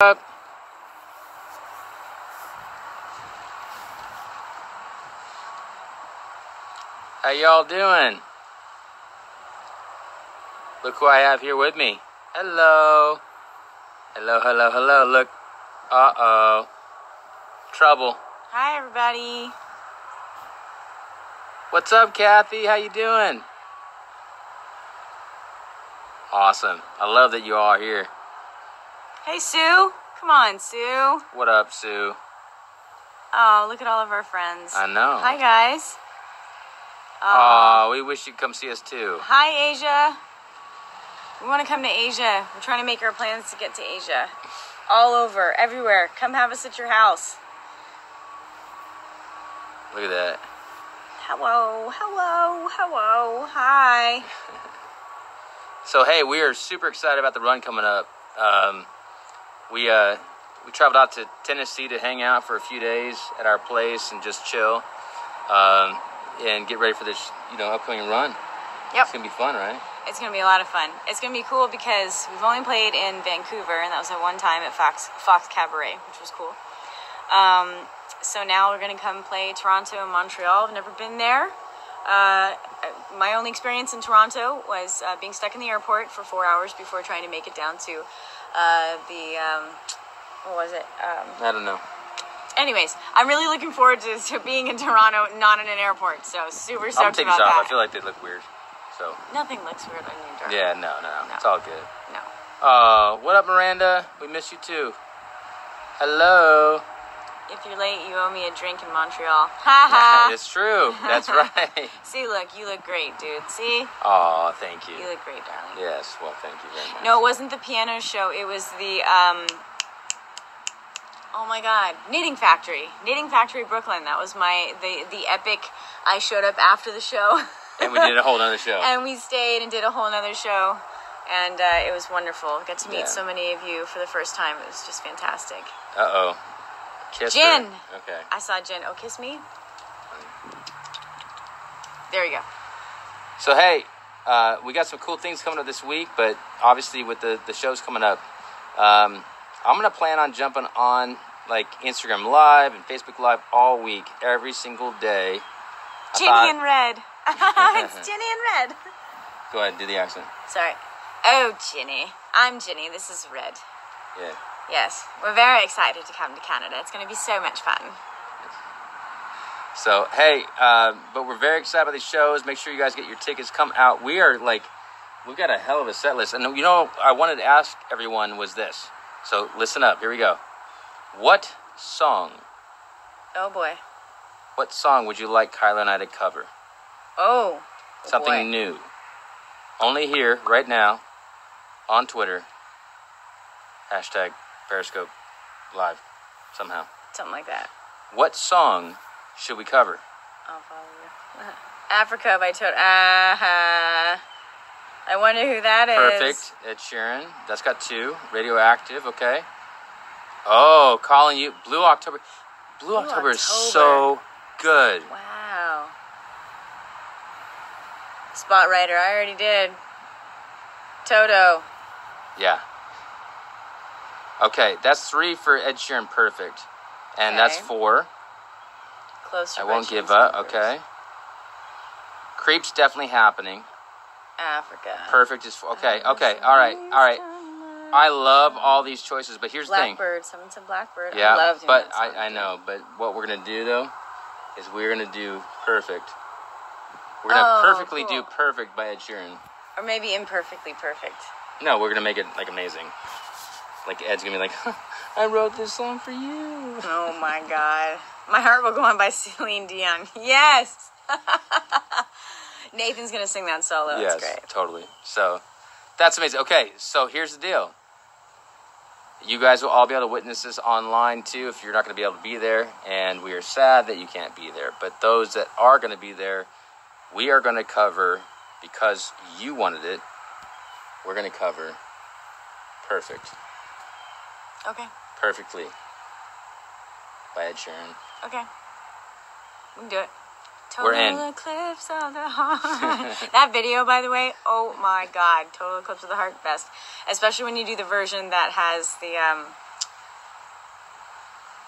up? How y'all doing? Look who I have here with me. Hello. Hello, hello, hello. Look. Uh oh. Trouble. Hi, everybody. What's up, Kathy? How you doing? Awesome. I love that you all are here. Hey, Sue. Come on, Sue. What up, Sue? Oh, look at all of our friends. I know. Hi, guys. Oh, we wish you'd come see us too. Hi, Asia. We want to come to Asia. We're trying to make our plans to get to Asia. All over, everywhere. Come have us at your house. Look at that. Hello, hello, hello. Hi. So hey, we are super excited about the run coming up. Um, we uh, we traveled out to Tennessee to hang out for a few days at our place and just chill, um, and get ready for this you know upcoming run. Yep. It's gonna be fun, right? It's gonna be a lot of fun. It's gonna be cool because we've only played in Vancouver, and that was at one time at Fox Fox Cabaret, which was cool. Um, so now we're gonna come play Toronto and Montreal. I've never been there. Uh, my only experience in Toronto was uh, being stuck in the airport for four hours before trying to make it down to uh, the um, what was it? Um, I don't know. anyways, I'm really looking forward to, to being in Toronto, not in an airport. So super I'm taking about this off. that. I feel like they look weird. So Nothing looks weird on you, darling. yeah, no, no, no, No. it's all good. No. Uh, what up, Miranda? We miss you too. Hello. If you're late, you owe me a drink in Montreal. Ha ha. it's true. That's right. See, look, you look great, dude. See, Oh, thank you. you look great, darling. Yes. Well, thank you very much. No, it wasn't the piano show. It was the um. Oh my God, Knitting Factory, Knitting Factory Brooklyn. That was my the the epic. I showed up after the show, And we did a whole other show. and we stayed and did a whole nother show, and uh, it was wonderful. Got to meet Yeah. so many of you for the first time. It was just fantastic. Uh oh. Kiss Jen. her. Okay. I saw Jen. Oh, kiss me. There you go. So hey, uh, we got some cool things coming up this week, but obviously with the the shows coming up, um, I'm gonna plan on jumping on like Instagram Live and Facebook Live all week, every single day. Ginny thought- in red. it's Ginny in red. Go ahead, do the accent. Sorry. Oh, Ginny. I'm Ginny. This is Red. Yeah. Yes, we're very excited to come to Canada. It's going to be so much fun. So hey, um, but we're very excited about these shows. Make sure you guys get your tickets. Come out. We are like, we've got a hell of a set list. And you know, I wanted to ask everyone was this. So listen up. Here we go. What song? Oh boy. What song would you like Chyler and I to cover? Oh. Something boy. new. Only here, right now, on Twitter. Hashtag Periscope Live. Somehow. Something like that. What song should we cover? I'll follow you. Africa by Toto. Uh-huh. I wonder who that is. Perfect. Ed Sheeran. That's got two. Radioactive. Okay. Oh, calling you. Blue October. Blue, October, is so good. Wow. Spot writer. I already did. Toto. Yeah. Okay, that's three for Ed Sheeran. Perfect. And that's Okay. four. Closer. I won't give up. Numbers. Okay. Creep's definitely happening. Africa. Perfect is four. okay. Okay. All right. All right. I love all these choices, but here's the thing. Blackbird. Someone said Blackbird. Yeah, I love doing but I, I know. But what we're gonna do though is we're gonna do perfect. We're gonna Oh, perfectly do perfect by Ed Sheeran. Or maybe imperfectly perfect. No, we're gonna make it like amazing. Like Ed's gonna be like, I wrote this song for you. Oh my god. My heart will go on by Celine Dion. Yes. Nathan's gonna sing that solo. yes, That's great. totally. So that's amazing. Okay, so here's the deal. You guys will all be able to witness this online too if you're not going to be able to be there. And we are sad that you can't be there. But those that are going to be there, we are going to cover because you wanted it. We're going to cover Perfect. Okay. Perfectly by Ed Sheeran. Okay. We can do it. We're in. Total Eclipse of the Heart. that video, by the way, oh my god, Total Eclipse of the Heart, best. Especially when you do the version that has the um,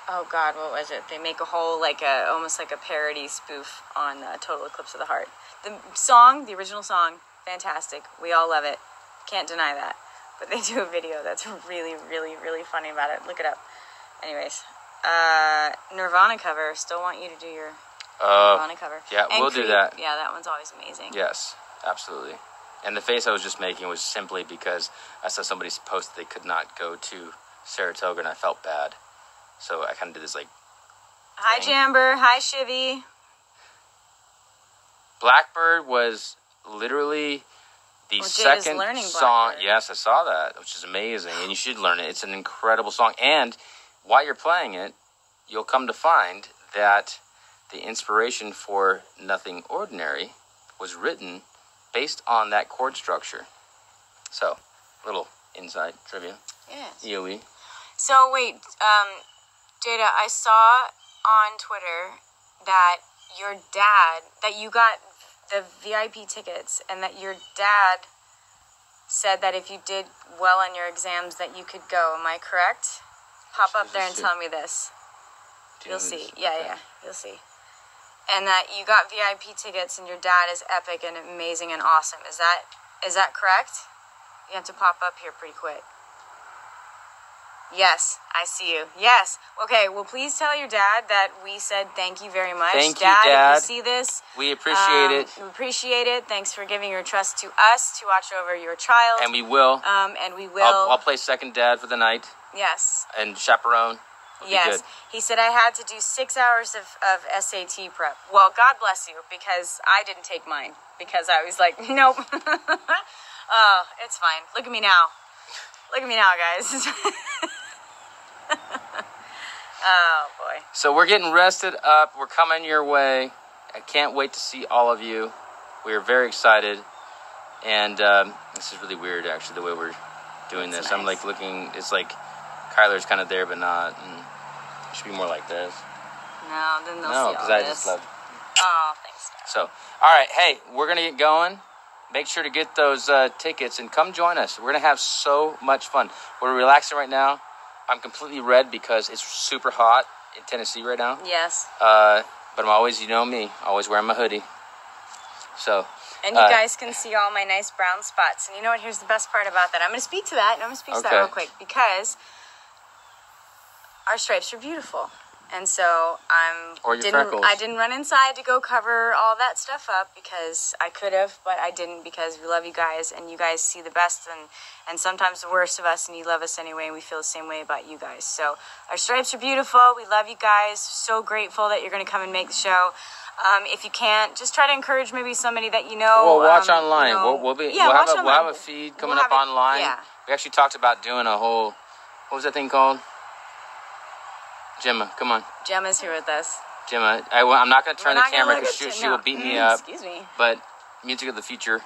oh God, what was it? They make a whole like a almost like a parody spoof on uh, Total Eclipse of the Heart. The song, the original song, fantastic. We all love it. Can't deny that. But they do a video that's really, really, really funny about it. Look it up. Anyways, uh, Nirvana cover. Still want you to do your Uh, Nirvana cover. yeah, And we'll do that. Yeah, that one's always amazing. yes, absolutely. And the face I was just making was simply because I saw somebody post they could not go to Saratoga and I felt bad. So I kind of did this like Hi, thing. Jamber. Hi, Shivy. Blackbird was literally the Well, second learning song. Blackbird. Yes, I saw that, which is amazing, and you should learn it. It's an incredible song, and while you're playing it, you'll come to find that the inspiration for "Nothing Ordinary" was written based on that chord structure. So, little inside trivia. Yes. EOE. So wait, um, Jada, I saw on Twitter that your dad, that you got the VIP tickets, and that your dad said that if you did well on your exams, that you could go. Am I correct? Pop up there and tell me this. You You'll see. Yeah, yeah, you'll see. And that you got VIP tickets, and your dad is epic and amazing and awesome. Is that is that correct? You have to pop up here pretty quick. Yes, I see you. Yes. Okay. Well, please tell your dad that we said thank you very much. Thank you, dad, Dad. If you see this, We appreciate um, it, We appreciate it. Thanks for giving your trust to us to watch over your child. and we will. um, and we will. I'll, I'll play second dad for the night yes. and chaperone. It'll Yes. He said I had to do six hours of, of SAT prep. Well, God bless you, because I didn't take mine. Because I was like, nope. oh, it's fine. Look at me now. Look at me now, guys. oh, boy. So we're getting rested up. We're coming your way. I can't wait to see all of you. We are very excited, and um, this is really weird, actually, the way we're doing That's this. I'm like looking. It's like Chyler's kind of there, but not. And it should be more like this. No, then they'll no, see because I just love. Oh, thanks. Dad. So, all right, hey, we're gonna get going. Make sure to get those uh, tickets and come join us. We're gonna have so much fun. We're relaxing right now. I'm completely red because it's super hot in Tennessee right now. Yes. Uh, but I'm always, you know me, always wearing my hoodie. So, And you Uh, guys can see all my nice brown spots. And you know what? Here's the best part about that. I'm going to speak to that. I'm going to speak to that real quick because our stripes are beautiful. And so I'm Or your didn't freckles. I didn't run inside to go cover all that stuff up because I could have, but I didn't because we love you guys and you guys see the best and and sometimes the worst of us and you love us anyway and we feel the same way about you guys. So our stripes are beautiful. We love you guys. So grateful that you're going to come and make the show. Um, if you can't, just try to encourage maybe somebody that you know. well, watch um, you online. know- we'll, we'll be, yeah, we'll have a, we'll have a online. feed We'll coming up it- online. Yeah. We actually talked about doing a whole, what was that thing called? Gemma, come on, Gemma's here with us. Gemma. I, am not going to turn the camera because she, she no. will beat me Mm, up. Excuse me. But Music of the Future,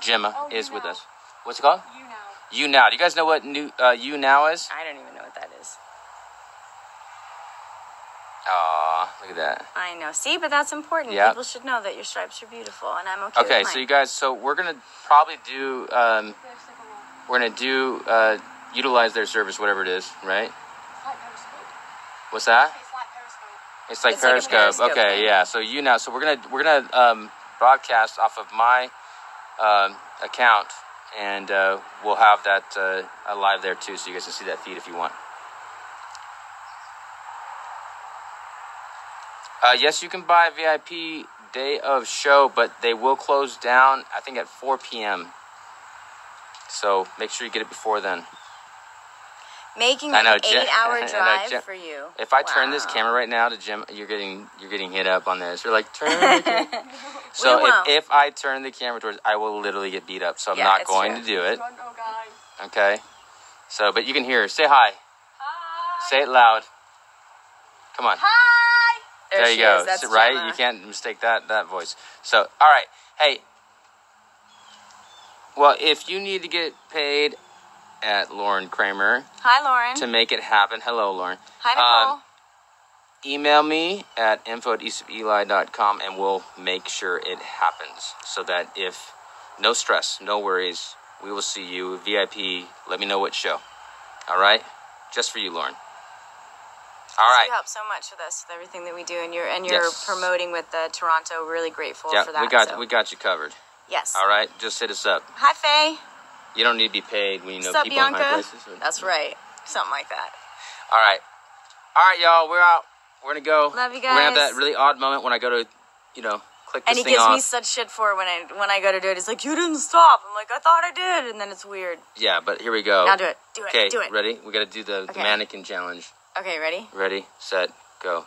Gemma Oh, is with Know. us. What's it called? YouNow. You Now. Do you guys know what new uh, YouNow is? I don't even know what that is. Aw, look at that. I know. See, but that's important. Yeah. People should know that your stripes are beautiful, and I'm okay. Okay, so you guys, so we're gonna probably do, um, There's like a little. we're gonna do, uh, utilize their service, whatever it is, right? It's like Periscope. What's that? It's like Periscope. It's like It's like Periscope. Periscope okay, thing. yeah. So you now, so we're gonna we're gonna um, broadcast off of my um, account, and uh, we'll have that uh, uh, live there too, so you guys can see that feed if you want. Uh, yes, you can buy VIP day of show, but they will close down. I think at 4 p.m. So make sure you get it before then. Making I know, an eight-hour I know, drive for you. If I turn this camera right now to Jim, you're getting you're getting hit up on this. You're like turn. the camera. so if, if I turn the camera towards, I will literally get beat up. So I'm Yeah, not going true. to do it. Run, oh. Okay. So, but you can hear. her. Say hi. Hi. Say it loud. Come on. Hi. There, There, she you go. Is. That's So- right? Gemma. You can't mistake that that voice. So, all right. Hey. Well, if you need to get paid at Lauren Kramer Hi, Lauren. to make it happen, hello, Lauren. Hi, Nicole. Um, email me at info at eastofeli.com and we'll make sure it happens so that if no stress no worries we will see you vip let me know what show all right just for you lauren All right. You help so much with us with everything that we do, and you're and you're Yes. promoting with the Toronto. Really grateful Yeah, for that. we got so- we got you covered. yes. All right, just hit us up. Hi, Faye. You don't need to be paid when you know What's up, people in high Bianca? places. or- That's right. Something like that. All right, all right, y'all. We're out. We're gonna go. Love you guys. We're gonna have that really odd moment when I go to, you know, click this And he gives off. me such shit for it when I when I go to do it. He's like, "You didn't stop." I'm like, "I thought I did," and then it's weird. Yeah, but here we go. Now do it. Do it. Okay, Do it. ready? We gotta do the, the mannequin challenge. Okay, ready? Ready, set, go.